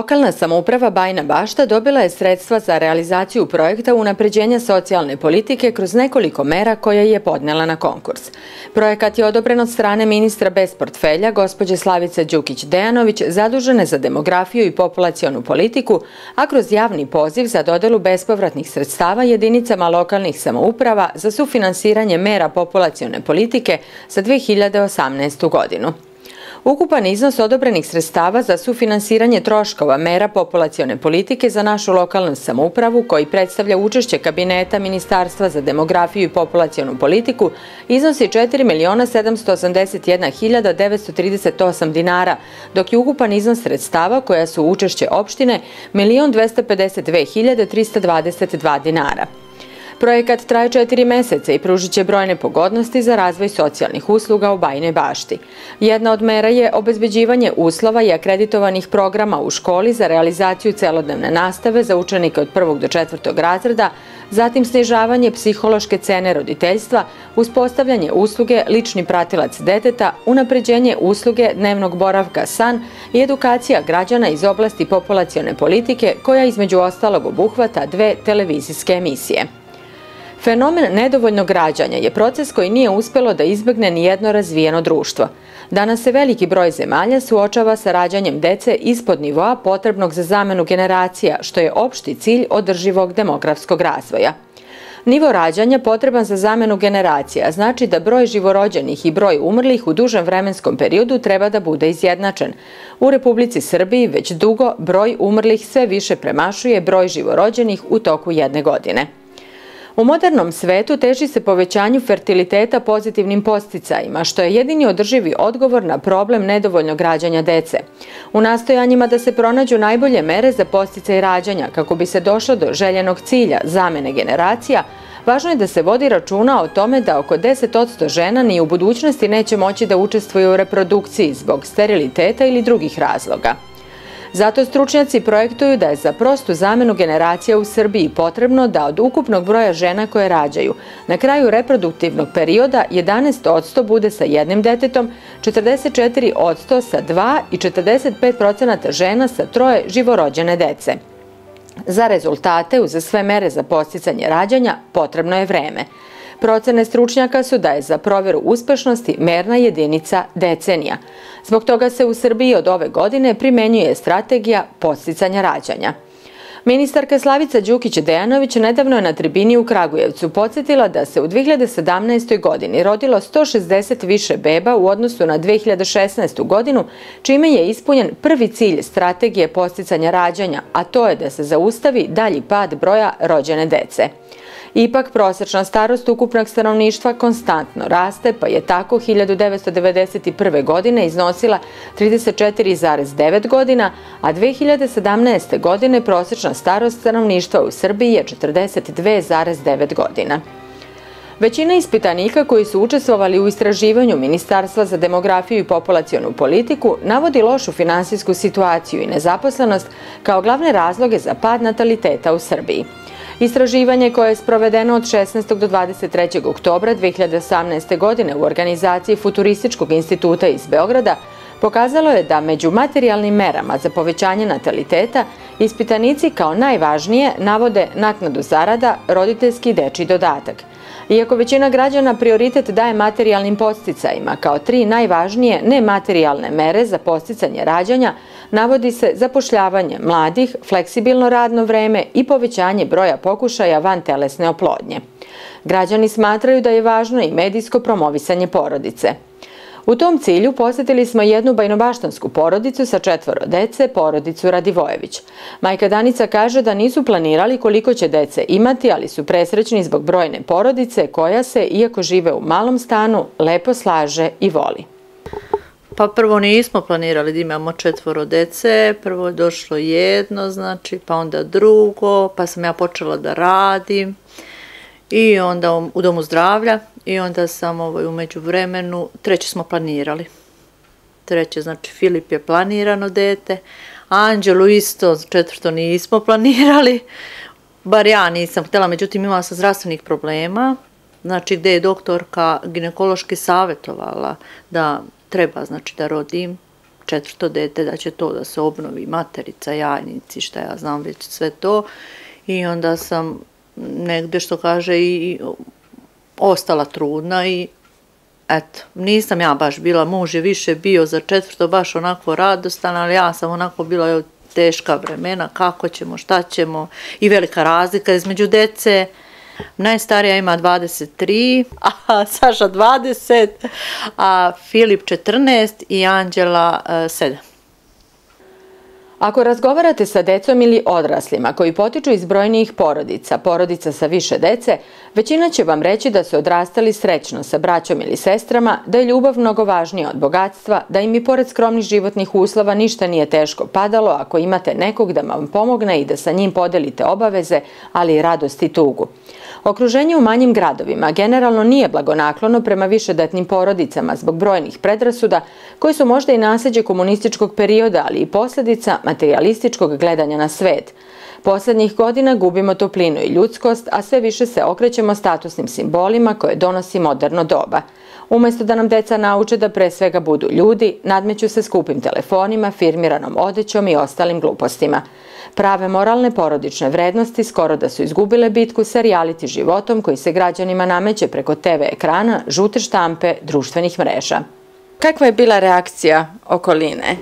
Lokalna samouprava Bajna Bašta dobila je sredstva za realizaciju projekta unapređenja socijalne politike kroz nekoliko mera koje je podnela na konkurs. Projekat je odobren od strane ministra bez portfelja, gospođe Slavice Đukić-Dejanović, zadužene za demografiju i populacijonu politiku, a kroz javni poziv za dodelu bespovratnih sredstava jedinicama lokalnih samouprava za sufinansiranje mera populacijone politike za 2018. godinu. Ukupan iznos odobrenih sredstava za sufinansiranje troškova mera populacione politike za našu lokalnu samoupravu, koji predstavlja učešće kabineta Ministarstva za demografiju i populacijonu politiku, iznosi 4.781.938 dinara, dok je ukupan iznos sredstava koja su učešće opštine 1.252.322 dinara. Projekat traje četiri meseca i pružit će brojne pogodnosti za razvoj socijalnih usluga u Bajne bašti. Jedna od mera je obezbeđivanje uslova i akreditovanih programa u školi za realizaciju celodnevne nastave za učenike od prvog do četvrtog razreda, zatim snižavanje psihološke cene roditeljstva, uspostavljanje usluge lični pratilac deteta, unapređenje usluge dnevnog boravka san i edukacija građana iz oblasti populacione politike koja između ostalog obuhvata dve televizijske emisije. Fenomen nedovoljnog rađanja je proces koji nije uspelo da izbegne ni jedno razvijeno društvo. Danas se veliki broj zemalja suočava sa rađanjem dece ispod nivoa potrebnog za zamenu generacija, što je opšti cilj održivog demografskog razvoja. Nivo rađanja potreban za zamenu generacija znači da broj živorođenih i broj umrlih u dužem vremenskom periodu treba da bude izjednačen. U Republici Srbiji već dugo broj umrlih sve više premašuje broj živorođenih u toku jedne godine. U modernom svetu teži se povećanju fertiliteta pozitivnim posticajima, što je jedini održivi odgovor na problem nedovoljnog rađanja dece. U nastojanjima da se pronađu najbolje mere za posticaj rađanja kako bi se došlo do željenog cilja zamene generacija, važno je da se vodi računa o tome da oko 10% žena ni u budućnosti neće moći da učestvuju u reprodukciji zbog steriliteta ili drugih razloga. Zato stručnjaci projektuju da je za prostu zamenu generacija u Srbiji potrebno da od ukupnog broja žena koje rađaju na kraju reproduktivnog perioda 11% bude sa jednim detetom, 44% sa dva i 45% žena sa troje živorođene dece. Za rezultate uz sve mere za posticanje rađanja potrebno je vreme. Procene stručnjaka su da je za provjeru uspešnosti merna jedinica decenija. Zbog toga se u Srbiji od ove godine primenjuje strategija posticanja rađanja. Ministarka Slavica Đukić-Dejanović nedavno je na tribini u Kragujevcu podsjetila da se u 2017. godini rodilo 160 više beba u odnosu na 2016. godinu, čime je ispunjen prvi cilj strategije posticanja rađanja, a to je da se zaustavi dalji pad broja rođene dece. Ipak, prosječna starost ukupnog stanovništva konstantno raste, pa je tako 1991. godine iznosila 34,9 godina, a 2017. godine prosječna starost stanovništva u Srbiji je 42,9 godina. Većina ispitanika koji su učestvovali u istraživanju Ministarstva za demografiju i populacijonu politiku navodi lošu finansijsku situaciju i nezaposlenost kao glavne razloge za pad nataliteta u Srbiji. Istraživanje koje je sprovedeno od 16. do 23. oktobra 2018. godine u organizaciji Futurističkog instituta iz Beograda pokazalo je da među materijalnim merama za povećanje nataliteta ispitanici kao najvažnije navode naknadu zarada, roditeljski deči dodatak. Iako većina građana prioritet daje materijalnim posticajima kao tri najvažnije nematerijalne mere za posticanje rađanja, navodi se zapošljavanje mladih, fleksibilno radno vreme i povećanje broja pokušaja van telesne oplodnje. Građani smatraju da je važno i medijsko promovisanje porodice. U tom cilju posjetili smo jednu bajnobaštansku porodicu sa četvoro dece, porodicu Radivojević. Majka Danica kaže da nisu planirali koliko će dece imati, ali su presrećni zbog brojne porodice koja se, iako žive u malom stanu, lepo slaže i voli. Pa prvo nismo planirali da imamo četvoro dece, prvo je došlo jedno, znači, pa onda drugo, pa sam ja počela da radim i onda u domu zdravlja i onda sam ovaj, umeđu vremenu, treće smo planirali. Treće, znači, Filip je planirano dete, Anđelu isto, četvrto nismo planirali, bar ja nisam htjela, međutim imala sam zdravstvenih problema, znači gde je doktorka ginekološki savjetovala da treba znači da rodim četvrto dete, da će to da se obnovi materica, jajnici, šta ja znam već sve to. I onda sam negde što kaže i ostala trudna i eto, nisam ja baš bila, muž je više bio za četvrto baš onako radostan, ali ja sam onako bila teška vremena, kako ćemo, šta ćemo i velika razlika između dece. Najstarija ima 23, a Saša 20, a Filip 14 i Anđela e, 7. Ako razgovarate sa decom ili odraslima koji potiču iz brojnijih porodica, porodica sa više dece, većina će vam reći da su odrastali srećno sa braćom ili sestrama, da je ljubav mnogo važnija od bogatstva, da im i pored skromnih životnih uslova ništa nije teško padalo ako imate nekog da vam pomogne i da sa njim podelite obaveze, ali i radost i tugu. Okruženje u manjim gradovima generalno nije blagonaklono prema višedetnim porodicama zbog brojnih predrasuda koji su možda i naseđe komunističkog perioda, ali i posljedica materialističkog gledanja na svet. Poslednjih godina gubimo toplinu i ljudskost, a sve više se okrećemo statusnim simbolima koje donosi moderno doba. Umesto da nam deca nauče da pre svega budu ljudi, nadmeću se skupim telefonima, firmiranom odećom i ostalim glupostima. Prave moralne porodične vrednosti skoro da su izgubile bitku sa reality životom koji se građanima nameće preko TV ekrana, žute štampe, društvenih mreža. Kakva je bila reakcija okoline?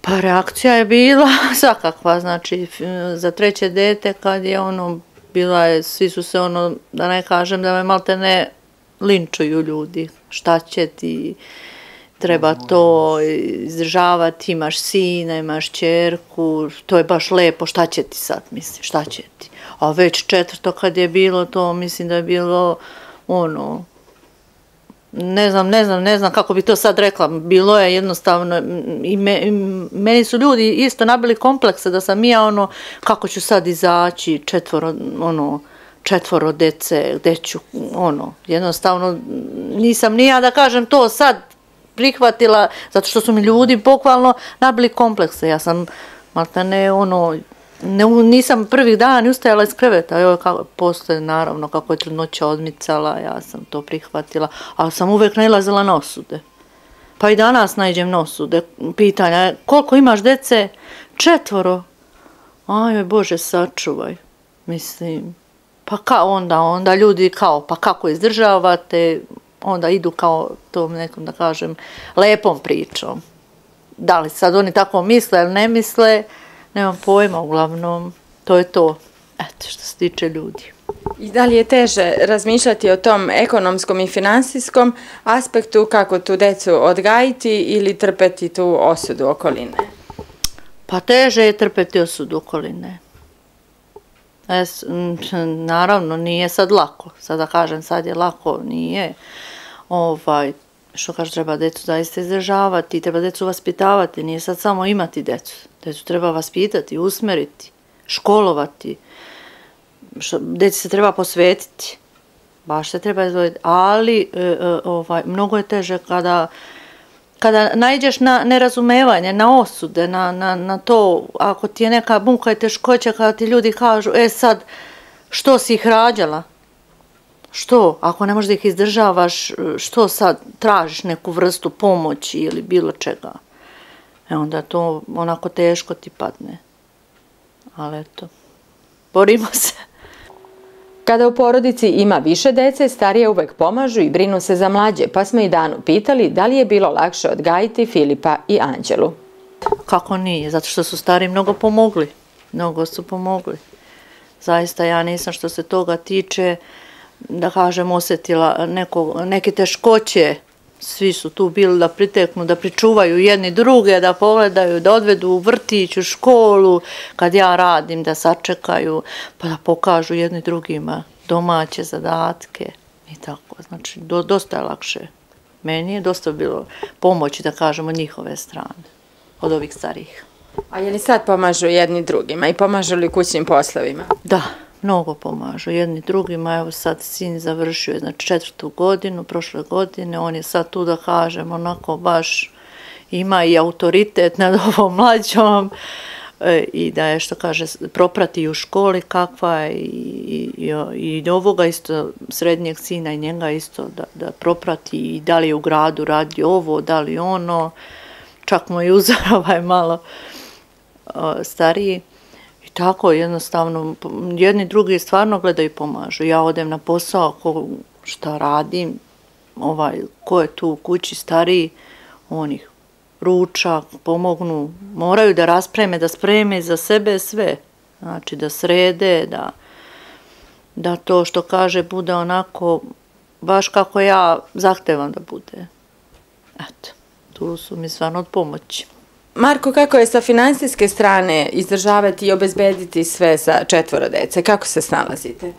Pa reakcija je bila svakakva, znači za treće dete kad je ono, bila je, svi su se ono, da ne kažem da me malte ne linčuju ljudi, šta će ti, treba to izdržavati, imaš sina, imaš čerku, to je baš lepo, šta će ti sad, mislim, šta će ti. A već četvrto kad je bilo to, mislim da je bilo ono, ne znam, ne znam, ne znam kako bi to sad rekla, bilo je jednostavno i, me, i meni su ljudi isto nabili komplekse da sam ja ono, kako ću sad izaći četvoro, ono, četvoro dece, gde ću, ono, jednostavno nisam ni ja da kažem to sad prihvatila, zato što su mi ljudi bukvalno nabili komplekse, ja sam, malta ne, ono, ne, nisam prvih dana ustajala iz kreveta, evo kako, posle naravno kako je trudnoća odmicala, ja sam to prihvatila, ali sam uvek nailazila na osude. Pa i danas najđem na osude, pitanja, koliko imaš dece? Četvoro. Aj, Bože, sačuvaj. Mislim, pa kao onda, onda ljudi kao, pa kako izdržavate, onda idu kao tom nekom, da kažem, lepom pričom. Da li sad oni tako misle ili ne misle, nemam pojma, uglavnom, to je to, eto, što se tiče ljudi. I da li je teže razmišljati o tom ekonomskom i finansijskom aspektu, kako tu decu odgajiti ili trpeti tu osudu okoline? Pa teže je trpeti osudu okoline. Es, naravno, nije sad lako. Sad da kažem, sad je lako, nije. Ovaj, što kaže, treba decu zaista izdržavati, treba decu vaspitavati, nije sad samo imati decu. Decu treba vaspitati, usmeriti, školovati, što, deci se treba posvetiti, baš se treba izdvojiti, ali e, e ovaj, mnogo je teže kada, kada najđeš na nerazumevanje, na osude, na, na, na to, ako ti je neka muka i teškoća, kada ti ljudi kažu, e sad, što si ih rađala, što, ako ne možeš da ih izdržavaš, što sad tražiš neku vrstu pomoći ili bilo čega. E onda to onako teško ti padne. Ali eto, borimo se. Kada u porodici ima više dece, starije uvek pomažu i brinu se za mlađe, pa smo i Danu pitali da li je bilo lakše odgajiti Filipa i Anđelu. Kako nije, zato što su stari mnogo pomogli. Mnogo su pomogli. Zaista ja nisam što se toga tiče, da kažem, osjetila neko, neke teškoće. Svi su tu bili da priteknu, da pričuvaju jedni druge, da pogledaju, da odvedu u vrtić, u školu, kad ja radim, da sačekaju, pa da pokažu jedni drugima domaće zadatke i tako. Znači, do, dosta je lakše. Meni je dosta bilo pomoći, da kažemo, njihove strane, od ovih starih. A je li sad pomažu jedni drugima i pomažu li kućnim poslovima? Da, mnogo pomažu jedni drugima. Evo sad sin završio je znači, četvrtu godinu, prošle godine, on je sad tu da kažem, onako baš ima i autoritet nad ovom mlađom. e, i da je što kaže proprati u školi kakva je i, i, i, ovoga isto srednjeg sina i njega isto da, da proprati i da li je u gradu radi ovo, da li ono, čak moj uzor ovaj malo o, stariji. Tako jednostavno jedni drugi stvarno gledaju i pomažu. Ja odem na posao, ko, šta radim, ovaj, ko je tu u kući stariji, onih ruča, pomognu, moraju da raspreme, da spreme za sebe sve. Znači da srede, da, da to što kaže bude onako baš kako ja zahtevam da bude. Eto, tu su mi stvarno od pomoći. Marko, kako je sa financijske strane izdržavati i obezbediti sve za četvoro dece? Kako se snalazite?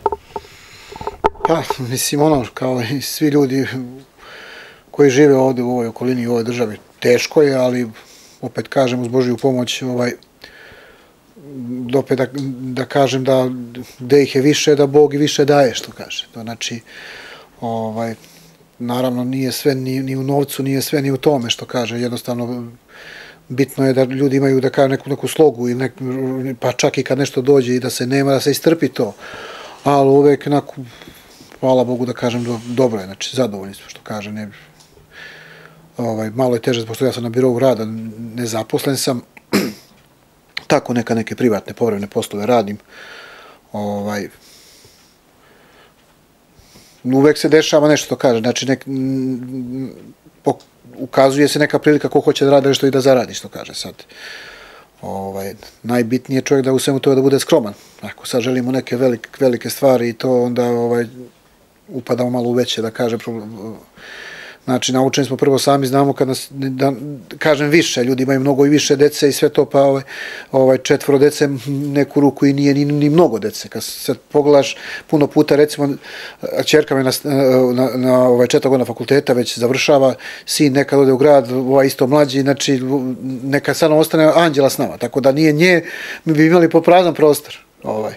Pa, mislim, ono, kao i svi ljudi koji žive ovde u ovoj okolini i u ovoj državi, teško je, ali opet kažem uz Božiju pomoć, ovaj, opet da, da kažem da gde ih je više, da Bog i više daje, što kaže. To znači, ovaj, naravno nije sve ni, ni u novcu, nije sve ni u tome, što kaže. Jednostavno, bitno je da ljudi imaju da kažu neku, neku slogu, i nek, pa čak i kad nešto dođe i da se nema, da se istrpi to. Ali uvek, onako, hvala Bogu da kažem, do, dobro je, znači zadovoljni smo, što kaže, ne, ovaj, malo je teže, pošto ja sam na birovu rada, nezaposlen sam, tako neka neke privatne povremene poslove radim, ovaj, uvek se dešava nešto to kaže, znači nek, m, ukazuje se neka prilika ko hoće da radi nešto i da zaradi, što kaže sad. Ovaj, najbitnije je čovjek da u svemu to da bude skroman. Ako sad želimo neke velike, velike stvari i to onda ovaj, upadamo malo u veće, da kažem, Znači, naučeni smo prvo sami, znamo kad nas, da, kažem više, ljudi imaju mnogo i više dece i sve to, pa ovaj, ovaj četvoro dece neku ruku i nije ni, ni mnogo dece. Kad se pogledaš puno puta, recimo, čerka me na, na, na ovaj četvr godina fakulteta već završava, sin nekad ode u grad, ovaj isto mlađi, znači, neka samo ostane anđela s nama, tako da nije nje, mi bi imali poprazan prostor. Ovaj.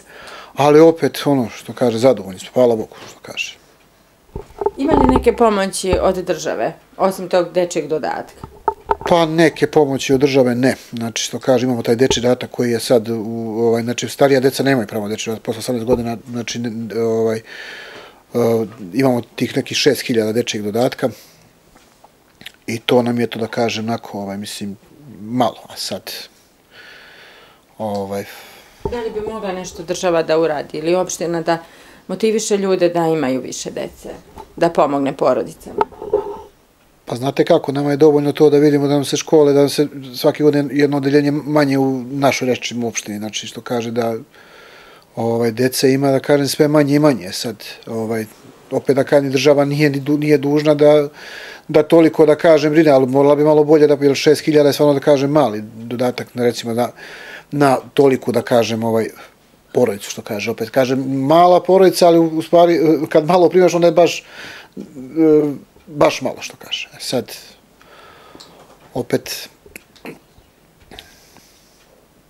Ali opet, ono što kaže, zadovoljni smo, hvala Bogu, što kaže. Ima li neke pomoći od države, osim tog dečeg dodatka? Pa neke pomoći od države ne. Znači što kaže, imamo taj deči dodatak koji je sad, u, ovaj, znači starija deca nemaju pravo deči dodatak, posle 18 godina, znači ovaj, uh, imamo tih nekih 6000 dečeg dodatka i to nam je to da kažem, nako, ovaj, mislim, malo, a sad, ovaj, Da li bi mogla nešto država da uradi ili opština da motiviše ljude da imaju više dece, da pomogne porodicama? Pa znate kako, nama je dovoljno to da vidimo da nam se škole, da nam se svake godine jedno odeljenje manje u našoj rečim opštini, znači što kaže da ovaj, dece ima, da kažem, sve manje i manje. Sad, ovaj, opet da kažem, država nije, nije dužna da, da toliko, da kažem, brine, ali morala bi malo bolje da, jer 6000 je stvarno, da kažem, mali dodatak, na, recimo, na, na toliko, da kažem, ovaj, porodicu, što kaže, opet kaže, mala porodica, ali u stvari, kad malo primaš, onda je baš, baš malo, što kaže. E sad, opet,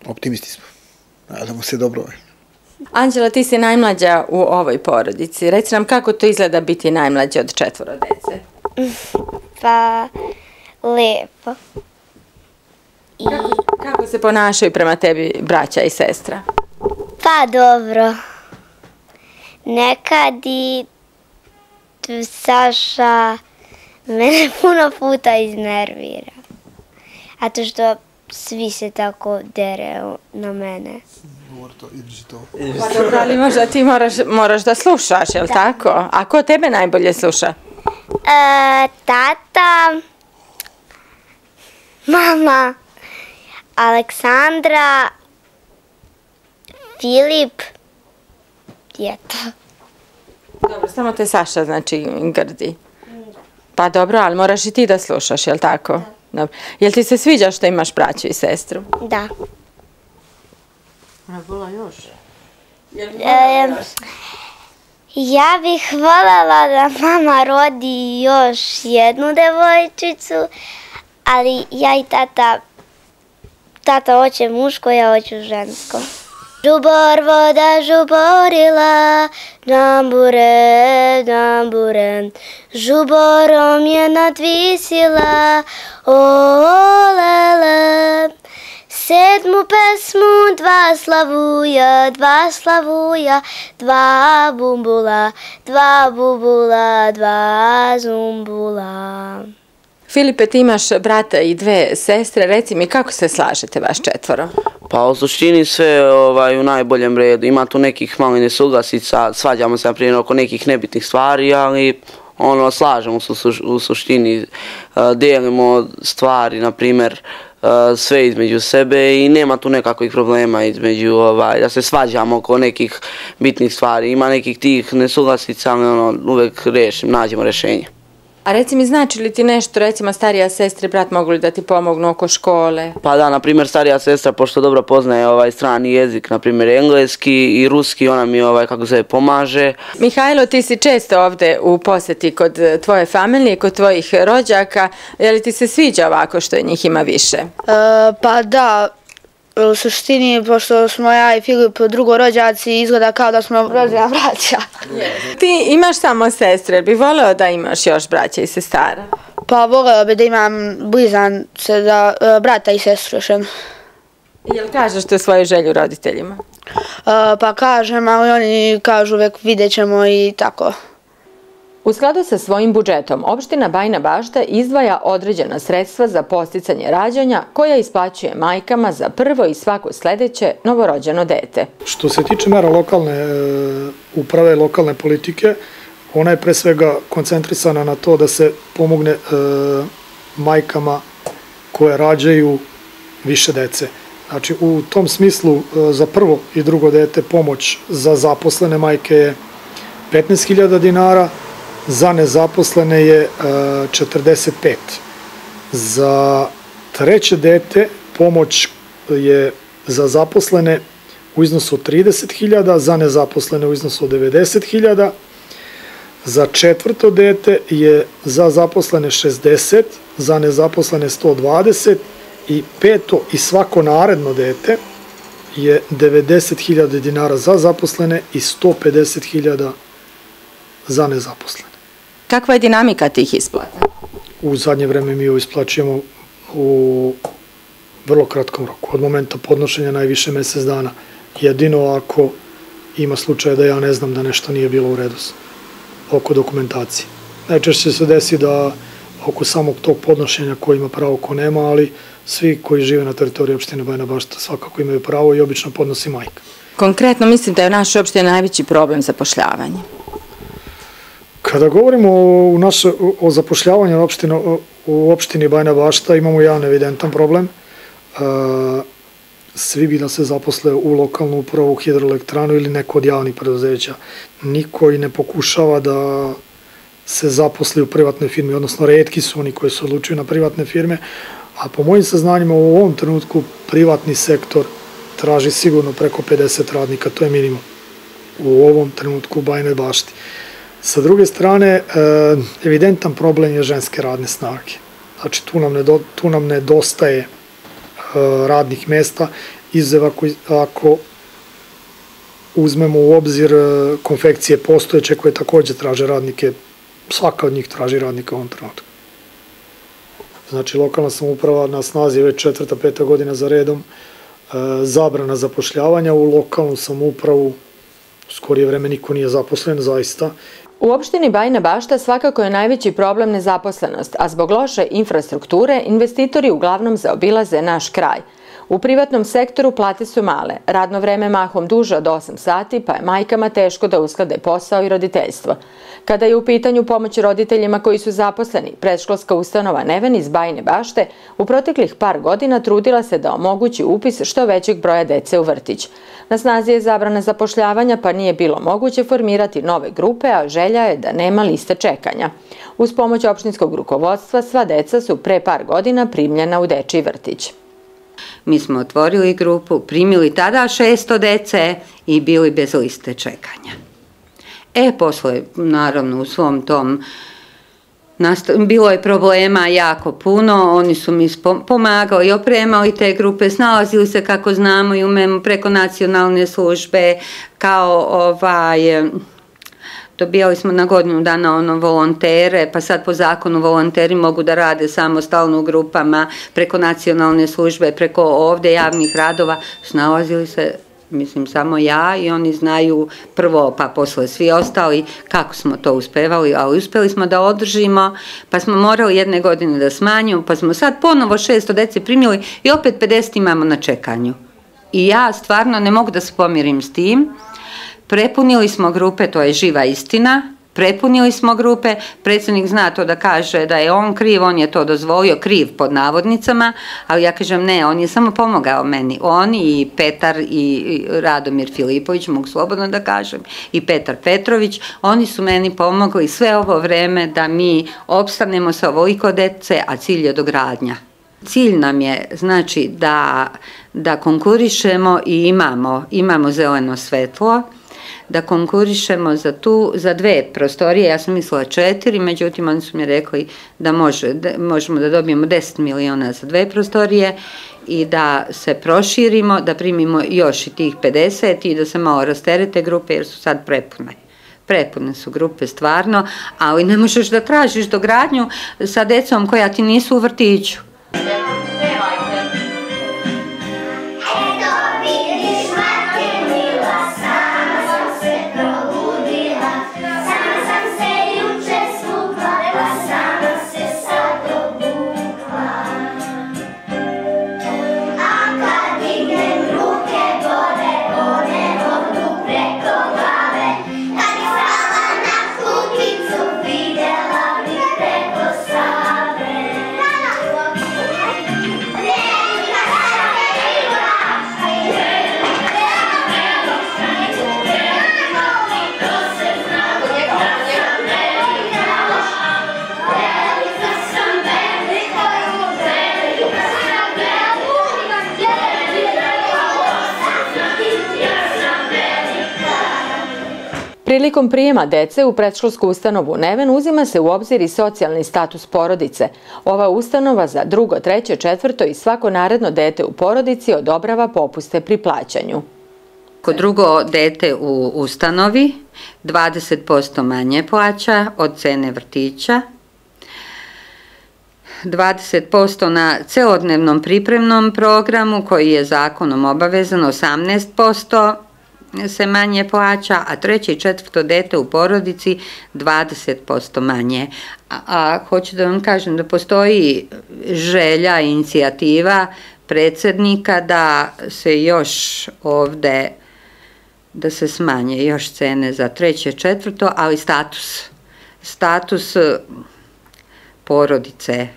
optimisti smo. Nadamo se dobro. Anđela, ti si najmlađa u ovoj porodici. Reci nam kako to izgleda biti najmlađa od četvora dece? Pa, lepo. I... Kako, kako se ponašaju prema tebi braća i sestra? Pa dobro. Nekad i Saša mene puno puta iznervira. A to što svi se tako dere na mene. Pa dobro, ali možda ti moraš, moraš da slušaš, je li tako? A ko tebe najbolje sluša? E, tata, mama, Aleksandra, Filip, je to. Dobro, samo te Saša, znači, grdi. Pa dobro, ali moraš i ti da slušaš, je li tako? Da. Dobro. Jel ti se sviđa što imaš braću i sestru? Da. A vola još? E, ja bih voljela da mama rodi još jednu devojčicu, ali ja i tata, tata hoće muško, ja hoću žensko. Žubor voda žuborila, dambure, dambure, žuborom je nadvisila, o, lele. Sedmu pesmu dva slavuja, dva slavuja, dva bumbula, dva bubula, dva zumbula. Filipe, ti imaš brata i dve sestre, reci mi kako se slažete vaš četvoro? Pa u suštini sve ovaj, u najboljem redu. Ima tu nekih malih nesuglasica, svađamo se na primjer oko nekih nebitnih stvari, ali ono, slažemo se u u suštini, e, dijelimo stvari, na primjer, eh, sve između sebe i nema tu nekakvih problema između, ovaj, da se svađamo oko nekih bitnih stvari. Ima nekih tih nesuglasica, ali ono, uvek rešim, nađemo rešenje. A reci mi, znači li ti nešto, recimo starija sestra i brat mogu li da ti pomognu oko škole? Pa da, na primjer, starija sestra, pošto dobro poznaje ovaj strani jezik, na primjer engleski i ruski, ona mi ovaj, kako se pomaže. Mihajlo, ti si često ovde u poseti kod e, tvoje familije, kod tvojih rođaka. Je li ti se sviđa ovako što je njih ima više? E, pa da, u suštini, pošto smo ja i Filip drugorođaci, izgleda kao da smo rođena braća. Ti imaš samo sestre, bi voleo da imaš još braća i sestara? Pa voleo bi da imam blizan se da e, brata i sestru još jednu. Jel kažeš tu svoju želju roditeljima? E, pa kažem, ali oni kažu uvek vidjet ćemo i tako. U skladu sa svojim budžetom, opština Bajna Bašta izdvaja određena sredstva za posticanje rađanja koja isplaćuje majkama za prvo i svako sledeće novorođeno dete. Što se tiče mera lokalne e, uprave, lokalne politike, ona je pre svega koncentrisana na to da se pomogne e, majkama koje rađaju više dece. Znači, u tom smislu e, za prvo i drugo dete pomoć za zaposlene majke je 15.000 dinara, za nezaposlene je e, 45. Za treće dete pomoć je za zaposlene u iznosu od 30.000, za nezaposlene u iznosu od 90.000. Za četvrto dete je za zaposlene 60, za nezaposlene 120 i peto i svako naredno dete je 90.000 dinara za zaposlene i 150.000 za nezaposlene. Kakva je dinamika tih isplata? U zadnje vreme mi ovo isplaćujemo u vrlo kratkom roku, od momenta podnošenja najviše mesec dana. Jedino ako ima slučaja da ja ne znam da nešto nije bilo u redu oko dokumentacije. Najčešće se desi da oko samog tog podnošenja ko ima pravo, ko nema, ali svi koji žive na teritoriji opštine Bajna Bašta svakako imaju pravo i obično podnosi majka. Konkretno mislim da je u našoj opštini najveći problem zapošljavanje. Kada govorimo o, u naše, o- zapošljavanju u o- u opštini Bajna Bašta imamo jedan evidentan problem. E, svi bi da se zaposle u lokalnu upravu, hidroelektranu ili neko od javnih preduzeća. Niko i ne pokušava da se zaposli u privatnoj firmi, odnosno redki su oni koji se odlučuju na privatne firme, a po mojim saznanjima u ovom trenutku privatni sektor traži sigurno preko 50 radnika, to je minimum u ovom trenutku u Bajnoj bašti. Sa druge strane, e, evidentan problem je ženske radne snage. Znači, tu nam, nedo, tu nam nedostaje e, radnih mesta, izuzev ako, ako uzmemo u obzir e, konfekcije postojeće koje takođe traže radnike, svaka od njih traži radnika u ovom trenutku. Znači, lokalna samouprava na snazi već četvrta, peta godina za redom, zabrana zapošljavanja u lokalnu samoupravu, skorije vreme niko nije zaposlen, zaista, U opštini Bajna Bašta svakako je najveći problem nezaposlenost, a zbog loše infrastrukture investitori uglavnom zaobilaze naš kraj. U privatnom sektoru plate su male, radno vreme mahom duže od 8 sati, pa je majkama teško da usklade posao i roditeljstvo. Kada je u pitanju pomoć roditeljima koji su zaposleni, predškolska ustanova Neven iz Bajne Bašte u proteklih par godina trudila se da omogući upis što većeg broja dece u vrtić. Na snazi je zabrana zapošljavanja pa nije bilo moguće formirati nove grupe, a želja je da nema liste čekanja. Uz pomoć opštinskog rukovodstva sva deca su pre par godina primljena u dečiji vrtić. Mi smo otvorili grupu, primili tada 600 dece i bili bez liste čekanja. E, posle, naravno, u svom tom nast... bilo je problema jako puno, oni su mi pomagali, opremali te grupe, snalazili se kako znamo i umemo preko nacionalne službe, kao ovaj, dobijali smo na godinu dana ono volontere, pa sad po zakonu volonteri mogu da rade samostalno u grupama, preko nacionalne službe, preko ovde javnih radova, snalazili se mislim samo ja i oni znaju prvo pa posle svi ostali kako smo to uspevali, ali uspeli smo da održimo, pa smo morali jedne godine da smanjimo, pa smo sad ponovo 600 dece primili i opet 50 imamo na čekanju. I ja stvarno ne mogu da se pomirim s tim. Prepunili smo grupe, to je živa istina, prepunili smo grupe, predsjednik zna to da kaže da je on kriv, on je to dozvolio, kriv pod navodnicama, ali ja kažem ne, on je samo pomogao meni. On i Petar i Radomir Filipović, mogu slobodno da kažem, i Petar Petrović, oni su meni pomogli sve ovo vreme da mi opstanemo sa ovoliko dece, a cilj je dogradnja. Cilj nam je znači da, da konkurišemo i imamo, imamo zeleno svetlo, da konkurišemo za tu, za dve prostorije, ja sam mislila četiri, međutim oni su mi rekli da, može, da možemo da dobijemo 10 miliona za dve prostorije i da se proširimo, da primimo još i tih 50 i da se malo rasterete grupe jer su sad prepune. Prepune su grupe stvarno, ali ne možeš da tražiš dogradnju sa decom koja ti nisu u vrtiću. Prilikom prijema dece u predškolsku ustanovu Neven uzima se u obzir i socijalni status porodice. Ova ustanova za drugo, treće, četvrto i svako naredno dete u porodici odobrava popuste pri plaćanju. Kod drugo dete u ustanovi 20% manje plaća od cene vrtića, 20% na celodnevnom pripremnom programu koji je zakonom obavezan 18%, se manje plaća, a treće i četvrto dete u porodici 20% manje. A, a hoću da vam kažem da postoji želja i inicijativa predsjednika da se još ovde da se smanje još cene za treće, četvrto, ali status, status e, porodice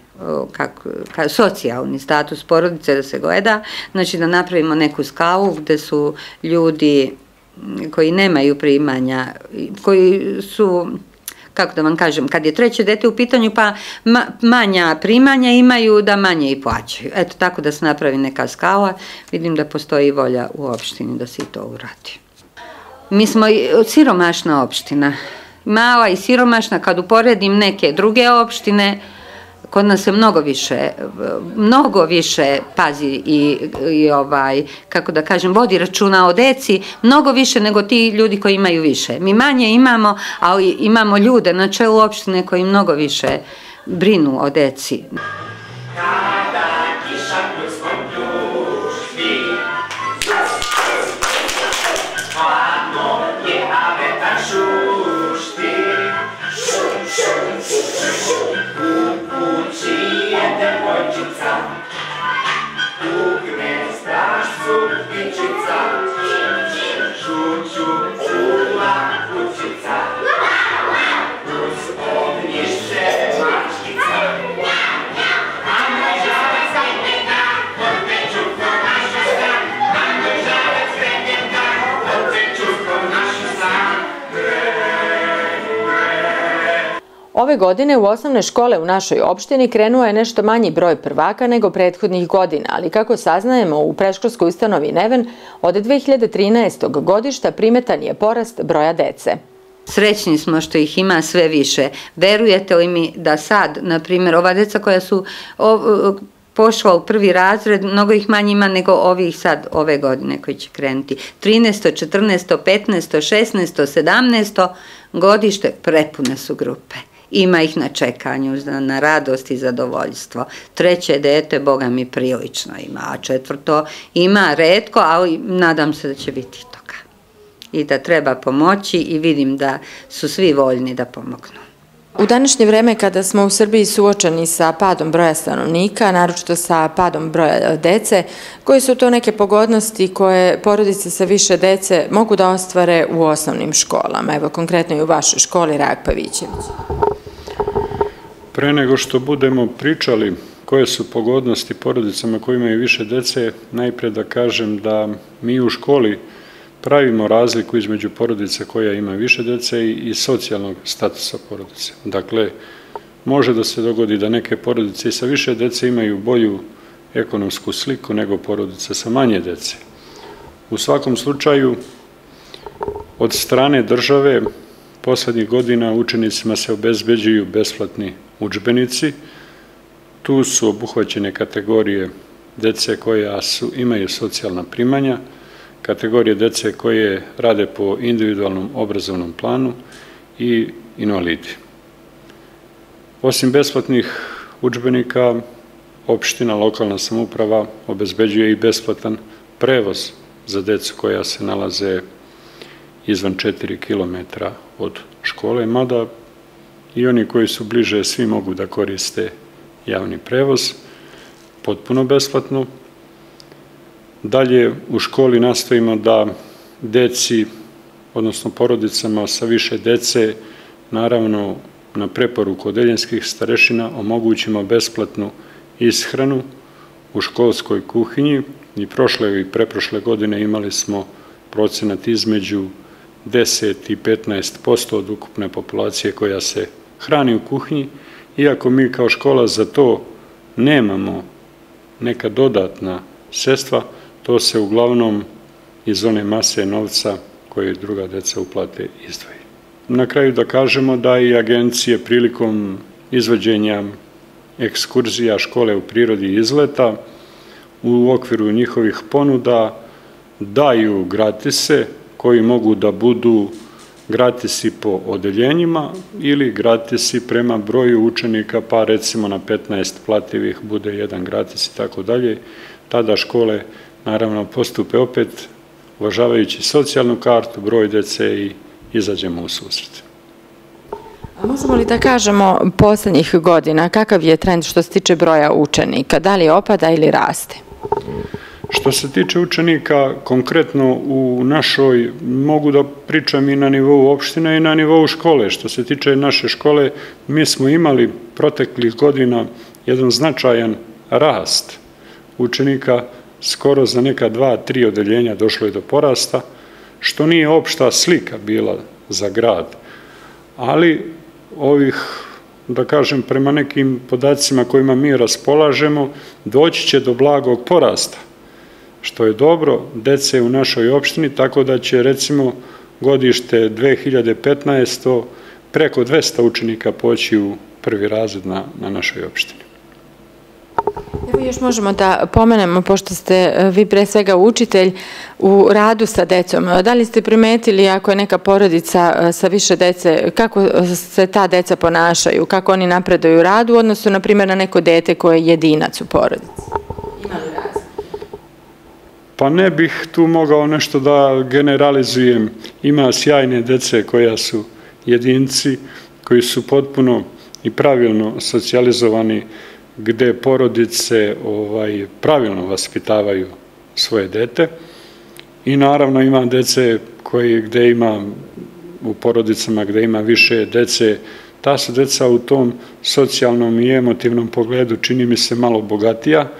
kako, ka, socijalni status porodice da se gleda, znači da napravimo neku skalu gde su ljudi koji nemaju primanja, koji su kako da vam kažem, kad je treće dete u pitanju, pa ma, manja primanja imaju da manje i plaćaju. Eto, tako da se napravi neka skala, vidim da postoji volja u opštini da se i to uradi. Mi smo siromašna opština, mala i siromašna, kad uporedim neke druge opštine, kod nas se mnogo više, mnogo više pazi i, i ovaj, kako da kažem, vodi računa o deci, mnogo više nego ti ljudi koji imaju više. Mi manje imamo, ali imamo ljude na čelu opštine koji mnogo više brinu o deci. Ove godine u osnovne škole u našoj opštini krenuo je nešto manji broj prvaka nego prethodnih godina, ali kako saznajemo u preškolskoj ustanovi Neven, od 2013. godišta primetan je porast broja dece. Srećni smo što ih ima sve više. Verujete li mi da sad, na primjer, ova deca koja su pošla u prvi razred, mnogo ih manje ima nego ovih sad, ove godine koji će krenuti. 13. 14. 15. 16. 17. godište prepune su grupe. Ima ih na čekanju, na radost i zadovoljstvo. Treće dete, Boga mi prilično ima, a četvrto ima redko, ali nadam se da će biti toga. I da treba pomoći i vidim da su svi voljni da pomognu. U današnje vreme kada smo u Srbiji suočeni sa padom broja stanovnika, naročito sa padom broja e, dece, koje su to neke pogodnosti koje porodice sa više dece mogu da ostvare u osnovnim školama? Evo, konkretno i u vašoj školi, Rag Pavićević. Pre nego što budemo pričali koje su pogodnosti porodicama koji imaju više dece, najpre da kažem da mi u školi pravimo razliku između porodice koja ima više dece i socijalnog statusa porodice. Dakle, može da se dogodi da neke porodice i sa više dece imaju bolju ekonomsku sliku nego porodice sa manje dece. U svakom slučaju, od strane države, poslednjih godina učenicima se obezbeđuju besplatni učbenici. Tu su obuhvaćene kategorije dece koja su, imaju socijalna primanja, kategorije dece koje rade po individualnom obrazovnom planu i invalidi. Osim besplatnih učbenika, opština, lokalna samuprava obezbeđuje i besplatan prevoz za decu koja se nalaze izvan 4 km od škole, mada i oni koji su bliže svi mogu da koriste javni prevoz, potpuno besplatno, Dalje u školi nastavimo da deci, odnosno porodicama sa više dece, naravno na preporuku odeljenskih starešina omogućimo besplatnu ishranu u školskoj kuhinji i prošle i preprošle godine imali smo procenat između 10 i 15% od ukupne populacije koja se hrani u kuhinji, iako mi kao škola za to nemamo neka dodatna sestva, to se uglavnom iz one mase novca koje druga deca uplate izdvoji. Na kraju da kažemo da i agencije prilikom izvođenja ekskurzija škole u prirodi izleta u okviru njihovih ponuda daju gratise koji mogu da budu gratisi po odeljenjima ili gratisi prema broju učenika, pa recimo na 15 plativih bude jedan gratis i tako dalje. Tada škole naravno postupe opet uvažavajući socijalnu kartu, broj dece i izađemo u susret. A možemo li da kažemo poslednjih godina kakav je trend što se tiče broja učenika? Da li opada ili raste? Što se tiče učenika, konkretno u našoj, mogu da pričam i na nivou opštine i na nivou škole. Što se tiče naše škole, mi smo imali proteklih godina jedan značajan rast učenika, skoro za neka dva, tri odeljenja došlo je do porasta, što nije opšta slika bila za grad. Ali ovih, da kažem, prema nekim podacima kojima mi raspolažemo, doći će do blagog porasta, što je dobro dece u našoj opštini, tako da će recimo godište 2015. preko 200 učenika poći u prvi razred na, na našoj opštini. Evo još možemo da pomenemo, pošto ste e, vi pre svega učitelj u radu sa decom. Da li ste primetili ako je neka porodica e, sa više dece, kako se ta deca ponašaju, kako oni napreduju u radu, odnosno na primjer na neko dete koje je jedinac u porodici? Pa ne bih tu mogao nešto da generalizujem. Ima sjajne dece koja su jedinci, koji su potpuno i pravilno socijalizovani gde porodice ovaj, pravilno vaspitavaju svoje dete i naravno ima dece koji gde ima u porodicama gde ima više dece, ta su deca u tom socijalnom i emotivnom pogledu čini mi se malo bogatija,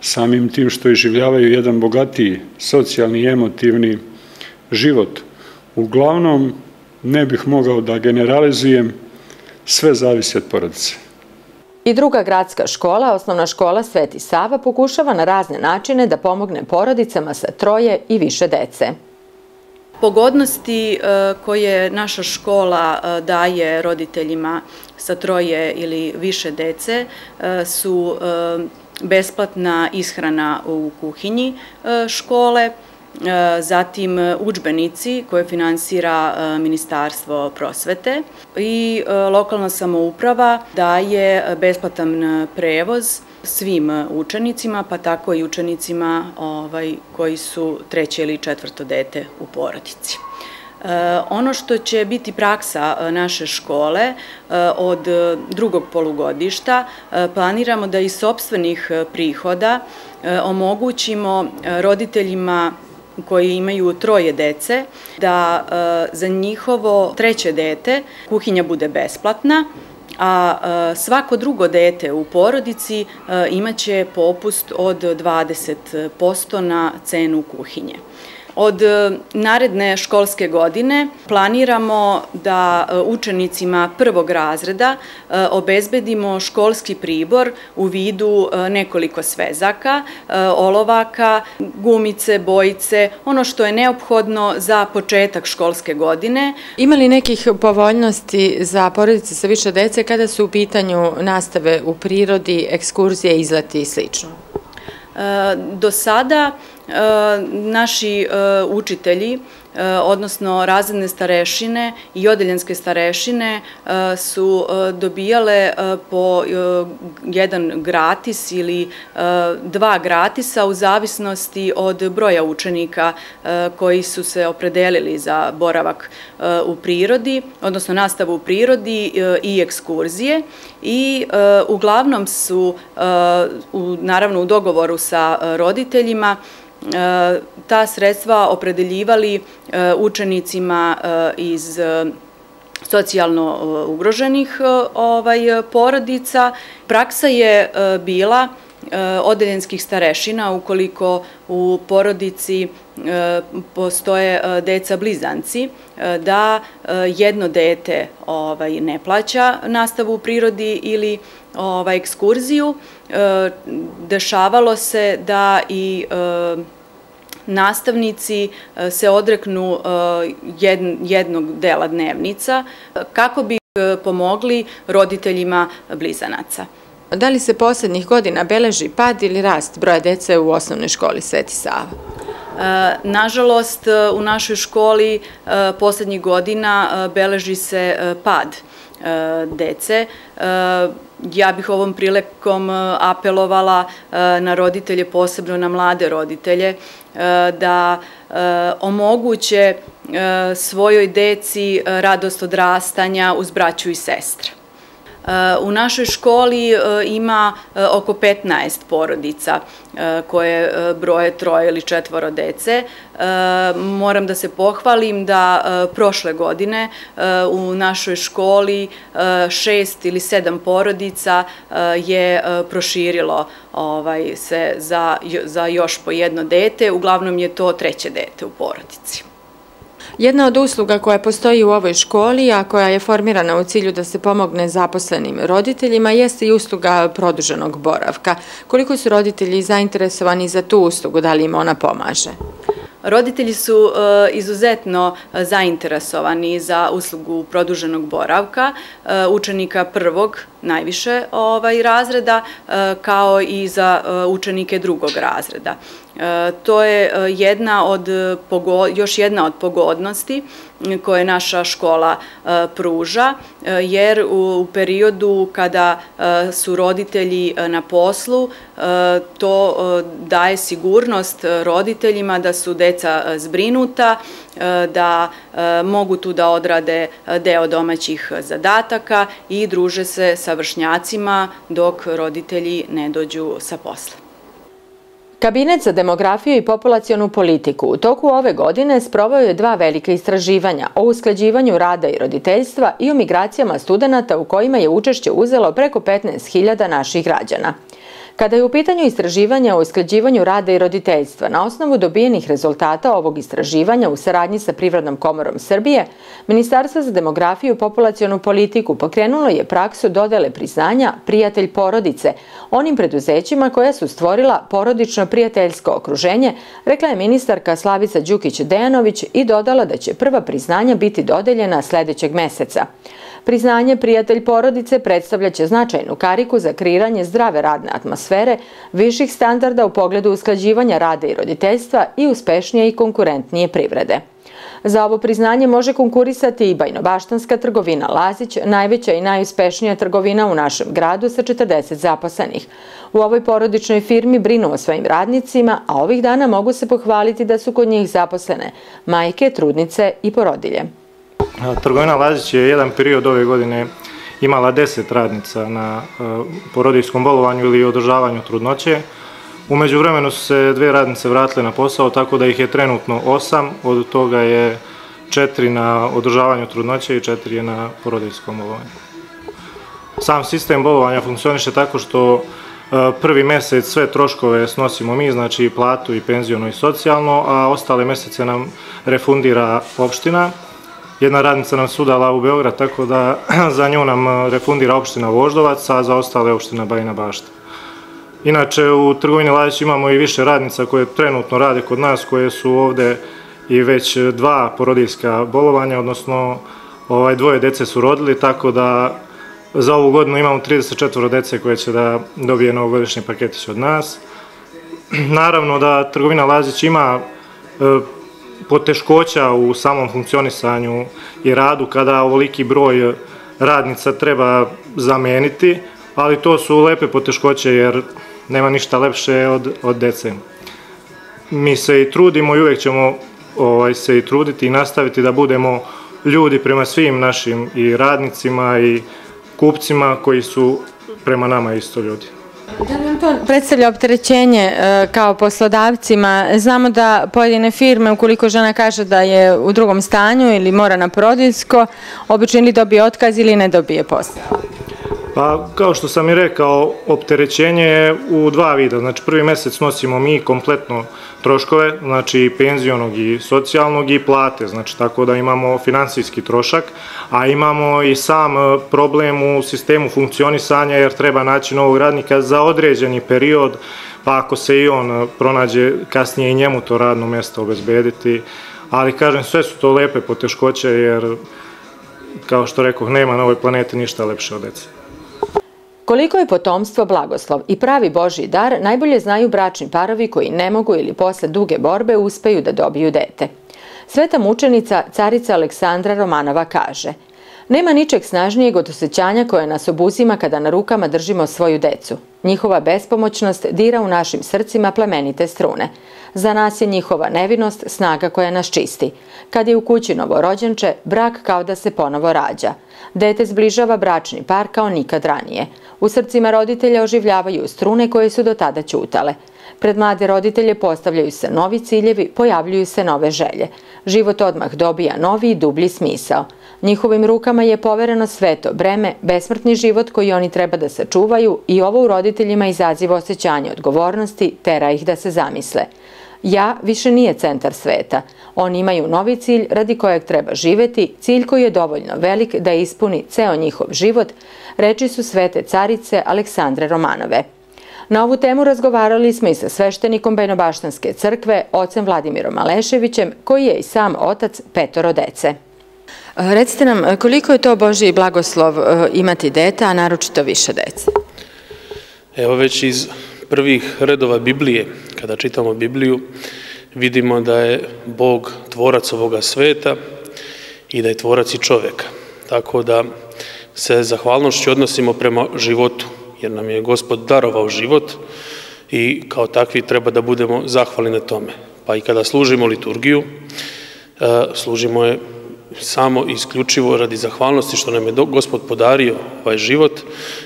samim tim što iživljavaju jedan bogatiji socijalni i emotivni život. Uglavnom, ne bih mogao da generalizujem, sve zavisi od porodice. I druga gradska škola, osnovna škola Sveti Sava, pokušava na razne načine da pomogne porodicama sa troje i više dece. Pogodnosti e, koje naša škola e, daje roditeljima sa troje ili više dece e, su besplatna ishrana u kuhinji škole, E, zatim e, učbenici koje finansira e, Ministarstvo prosvete i lokalna samouprava daje besplatan prevoz svim učenicima, pa tako i učenicima ovaj, koji su treće ili četvrto dete u porodici. Ono što će biti praksa naše škole od drugog polugodišta, planiramo da iz sobstvenih prihoda omogućimo roditeljima koji imaju troje dece, da e, za njihovo treće dete kuhinja bude besplatna, a e, svako drugo dete u porodici e, imaće popust od 20% na cenu kuhinje. Od e, naredne školske godine planiramo da e, učenicima prvog razreda e, obezbedimo školski pribor u vidu nekoliko svezaka, olovaka, gumice, bojice, ono što je neophodno za početak školske godine. Ima li nekih povoljnosti za porodice sa više dece kada su u pitanju nastave u prirodi, ekskurzije, izleti i sl.? Do sada E, naši e, učitelji e, odnosno razredne starešine i odeljenske starešine su dobijale po jedan gratis ili dva gratisa u zavisnosti od broja učenika koji su se opredelili za boravak u prirodi, odnosno nastavu u prirodi i ekskurzije. I uglavnom su, naravno u dogovoru sa roditeljima, E, ta sredstva opredeljivali e, učenicima e, iz socijalno ugroženih ovaj, porodica. Praksa je bila odeljenskih starešina ukoliko u porodici postoje deca blizanci, da jedno dete ovaj, ne plaća nastavu u prirodi ili ovaj, ekskurziju. Dešavalo se da i nastavnici e, se odreknu e, jednog dela dnevnica kako bi e, pomogli roditeljima blizanaca. Da li se posljednjih godina beleži pad ili rast broja dece u osnovnoj školi Sveti Sava? Nažalost, u našoj školi posljednjih godina beleži se pad dece. Ja bih ovom prilikom apelovala na roditelje, posebno na mlade roditelje, Eh, da eh, omoguće eh, svojoj deci radost odrastanja uz braću i sestre. Eh, u našoj školi eh, ima eh, oko 15 porodica koje broje troje ili četvoro dece. Moram da se pohvalim da prošle godine u našoj školi šest ili sedam porodica je proširilo ovaj, se za još po jedno dete. Uglavnom je to treće dete u porodici. Jedna od usluga koja postoji u ovoj školi, a koja je formirana u cilju da se pomogne zaposlenim roditeljima, jeste i usluga produženog boravka. Koliko su roditelji zainteresovani za tu uslugu, da li im ona pomaže? Roditelji su e, izuzetno zainteresovani za uslugu produženog boravka e, učenika prvog najviše ovaj razreda e, kao i za učenike drugog razreda. E, to je e, jedna od, još jedna od pogodnosti koje naša škola e, pruža, jer u periodu kada su roditelji na poslu, to daje sigurnost roditeljima da su deca zbrinuta, da mogu tu da odrade deo domaćih zadataka i druže se sa vršnjacima dok roditelji ne dođu sa posla. Kabinet za demografiju i populacijonu politiku u toku ove godine sprovao je dva velike istraživanja o usklađivanju rada i roditeljstva i o migracijama studenta u kojima je učešće uzelo preko 15.000 naših građana. Kada je u pitanju istraživanja o usklađivanju rada i roditeljstva, na osnovu dobijenih rezultata ovog istraživanja u saradnji sa Privrednom komorom Srbije, Ministarstvo za demografiju i populacijonu politiku pokrenulo je praksu dodele priznanja prijatelj porodice onim preduzećima koja su stvorila porodično prijateljsko okruženje, rekla je ministarka Slavica Đukić-Dejanović i dodala da će prva priznanja biti dodeljena sljedećeg meseca. Priznanje prijatelj porodice predstavljaće značajnu kariku za kreiranje zdrave radne atmosfere, viših standarda u pogledu usklađivanja rada i roditeljstva i uspešnije i konkurentnije privrede. Za ovo priznanje može konkurisati i Bajnobaštanska trgovina Lazić, najveća i najuspešnija trgovina u našem gradu sa 40 zaposlenih. U ovoj porodičnoj firmi brinu o svojim radnicima, a ovih dana mogu se pohvaliti da su kod njih zaposlene majke, trudnice i porodilje. Trgovina Lazić je jedan period ove godine imala 10 radnica na e, porodijskom bolovanju ili održavanju trudnoće. Umeđu vremenu su se dve radnice vratile na posao, tako da ih je trenutno osam, od toga je četiri na održavanju trudnoće i četiri je na porodijskom bolovanju. Sam sistem bolovanja funkcioniše tako što e, prvi mesec sve troškove snosimo mi, znači i platu i penzijono i socijalno, a ostale mesece nam refundira opština. Jedna radnica nam sudala u Beograd, tako da za nju nam eh, refundira opština Voždovac, a za ostale opština Bajina Bašta. Inače, u trgovini Ladić imamo i više radnica koje trenutno rade kod nas, koje su ovde i već eh, dva porodiljska bolovanja, odnosno ovaj, dvoje dece su rodili, tako da za ovu godinu imamo 34 dece koje će da dobije novogodišnji paketić od nas. Naravno da trgovina Lazić ima eh, poteškoća u samom funkcionisanju i radu kada ovoliki broj radnica treba zameniti, ali to su lepe poteškoće jer nema ništa lepše od, od dece. Mi se i trudimo i uvek ćemo ovaj, se i truditi i nastaviti da budemo ljudi prema svim našim i radnicima i kupcima koji su prema nama isto ljudi. Da nam to predstavlja opterećenje e, kao poslodavcima? Znamo da pojedine firme, ukoliko žena kaže da je u drugom stanju ili mora na porodinsko, obično ili dobije otkaz ili ne dobije posao. Pa, kao što sam i rekao, opterećenje je u dva vida. Znači, prvi mesec nosimo mi kompletno troškove, znači penzionog i socijalnog i plate, znači tako da imamo finansijski trošak, a imamo i sam e, problem u sistemu funkcionisanja jer treba naći novog radnika za određeni period, pa ako se i on e, pronađe kasnije i njemu to radno mjesto obezbediti, ali kažem sve su to lepe poteškoće jer kao što rekoh nema na ovoj planeti ništa lepše od dece. Koliko je potomstvo blagoslov i pravi Boži dar, najbolje znaju bračni parovi koji ne mogu ili posle duge borbe uspeju da dobiju dete. Sveta mučenica, carica Aleksandra Romanova kaže Nema ničeg snažnijeg od osjećanja koje nas obuzima kada na rukama držimo svoju decu. Njihova bespomoćnost dira u našim srcima plemenite strune. Za nas je njihova nevinost snaga koja nas čisti. Kad je u kući novorođenče, brak kao da se ponovo rađa. Dete zbližava bračni par kao nikad ranije. U srcima roditelja oživljavaju strune koje su do tada ćutale. Pred mlade roditelje postavljaju se novi ciljevi, pojavljuju se nove želje. Život odmah dobija novi i dublji smisao. Njihovim rukama je povereno sveto, breme, besmrtni život koji oni treba da sačuvaju i ovo u roditeljima izaziva osjećanje odgovornosti, tera ih da se zamisle. Ja više nije centar sveta. Oni imaju novi cilj radi kojeg treba živeti, cilj koji je dovoljno velik da ispuni ceo njihov život, reči su svete carice Aleksandre Romanove. Na ovu temu razgovarali smo i sa sveštenikom Bajnobaštanske crkve, ocem Vladimirom Aleševićem, koji je i sam otac petoro dece. E, recite nam, e, koliko je to Boži blagoslov e, imati dete, a naročito više dece? Evo već iz prvih redova Biblije, kada čitamo Bibliju, vidimo da je Bog tvorac ovoga sveta i da je tvorac i čoveka. Tako da se zahvalnošću odnosimo prema životu, jer nam je Gospod darovao život i kao takvi treba da budemo zahvali na tome. Pa i kada služimo liturgiju, služimo je samo isključivo radi zahvalnosti što nam je Gospod podario ovaj život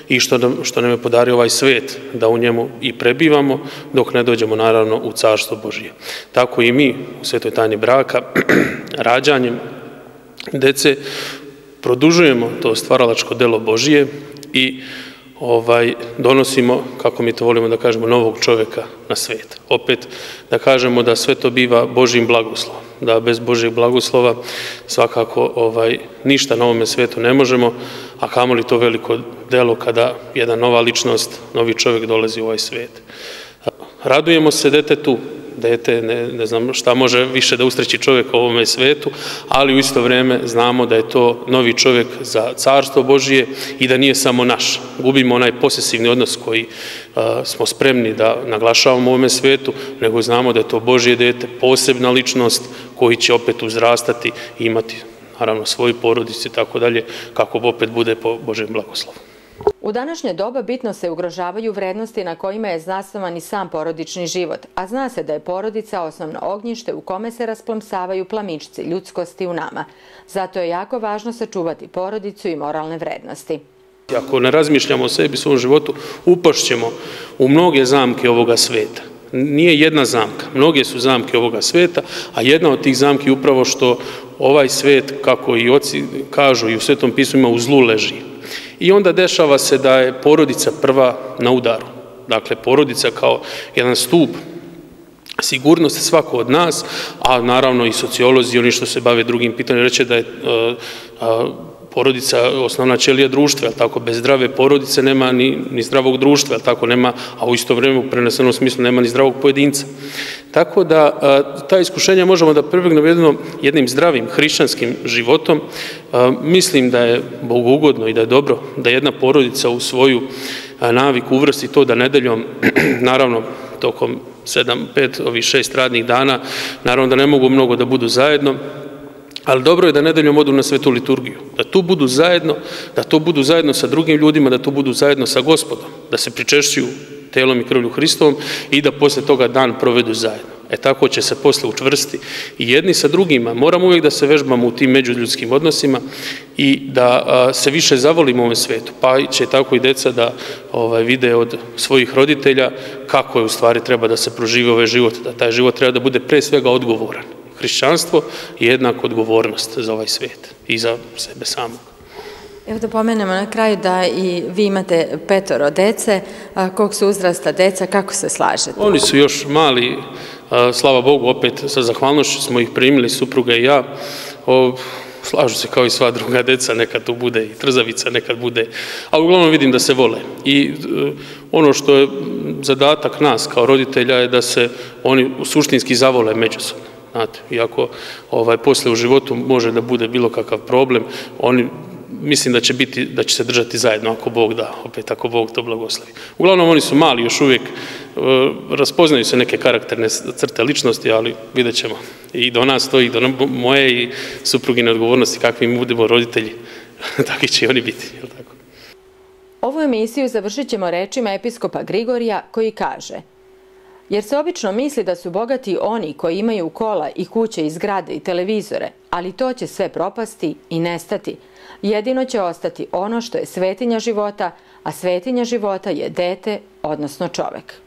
i što nam, što nam je podario ovaj svet da u njemu i prebivamo dok ne dođemo naravno u carstvo Božije. Tako i mi u svetoj tajni braka rađanjem dece produžujemo to stvaralačko delo Božije i ovaj donosimo, kako mi to volimo da kažemo, novog čoveka na svet. Opet da kažemo da sve to biva Božim blagoslovom, da bez Božih blagoslova svakako ovaj ništa na ovome svetu ne možemo, a kamoli to veliko delo kada jedna nova ličnost, novi čovjek dolazi u ovaj svet. Radujemo se detetu, dete, ne, ne znam šta može više da ustreći čovjek u ovome svetu, ali u isto vrijeme znamo da je to novi čovjek za carstvo Božije i da nije samo naš. Gubimo onaj posesivni odnos koji uh, smo spremni da naglašavamo u ovome svetu, nego znamo da je to Božje dete, posebna ličnost koji će opet uzrastati i imati naravno svoju porodicu i tako dalje, kako opet bude po Božem blagoslovu. U današnje doba bitno se ugrožavaju vrednosti na kojima je zasnovan i sam porodični život, a zna se da je porodica osnovno ognjište u kome se rasplomsavaju plamičci ljudskosti u nama. Zato je jako važno sačuvati porodicu i moralne vrednosti. Ako ne razmišljamo o sebi, svom životu, upašćemo u mnoge zamke ovoga sveta. Nije jedna zamka, mnoge su zamke ovoga sveta, a jedna od tih zamki upravo što ovaj svet, kako i oci kažu i u svetom pismu ima u zlu leži. I onda dešava se da je porodica prva na udaru. Dakle, porodica kao jedan stup sigurnosti svako od nas, a naravno i sociolozi, oni što se bave drugim pitanjem, reće da je e, porodica osnovna ćelija društva, ali tako, bez zdrave porodice nema ni, ni zdravog društva, ali tako, nema, a u isto vrijeme u prenesenom smislu nema ni zdravog pojedinca. Tako da ta iskušenja možemo da prebegnemo jednom, jednim zdravim hrišćanskim životom. Mislim da je bogugodno i da je dobro da jedna porodica u svoju naviku uvrsti to da nedeljom, naravno, tokom 7, 5, ovih 6 radnih dana, naravno da ne mogu mnogo da budu zajedno, Ali dobro je da nedeljom odu na svetu liturgiju, da tu budu zajedno, da to budu zajedno sa drugim ljudima, da to budu zajedno sa gospodom, da se pričešćuju telom i krvlju Hristovom i da posle toga dan provedu zajedno. E tako će se posle učvrsti i jedni sa drugima. Moramo uvijek da se vežbamo u tim međuljudskim odnosima i da a, se više zavolimo ovom svetu. Pa će tako i deca da ovaj, vide od svojih roditelja kako je u stvari treba da se prožive ovaj život, da taj život treba da bude pre svega odgovoran hrišćanstvo je jednak odgovornost za ovaj svijet i za sebe samog. Evo da pomenemo na kraju da i vi imate petoro dece. Kog su uzrasta deca, kako se slažete? Oni su još mali, slava Bogu, opet sa zahvalnošću smo ih primili, supruga i ja. O, slažu se kao i sva druga deca, nekad tu bude i trzavica, nekad bude, ali uglavnom vidim da se vole. I e, ono što je zadatak nas kao roditelja je da se oni suštinski zavole međusobno. Znate, iako ovaj, posle u životu može da bude bilo kakav problem, oni mislim da će biti da će se držati zajedno ako Bog da, opet ako Bog to blagoslovi. Uglavnom oni su mali još uvijek e, raspoznaju se neke karakterne crte ličnosti, ali videćemo i do nas to i do moje i suprugine odgovornosti kakvi mi budemo roditelji, takvi će i oni biti, je tako? Ovu emisiju završit ćemo rečima episkopa Grigorija koji kaže Jer se obično misli da su bogati oni koji imaju kola i kuće i zgrade i televizore, ali to će sve propasti i nestati. Jedino će ostati ono što je svetinja života, a svetinja života je dete, odnosno čovek.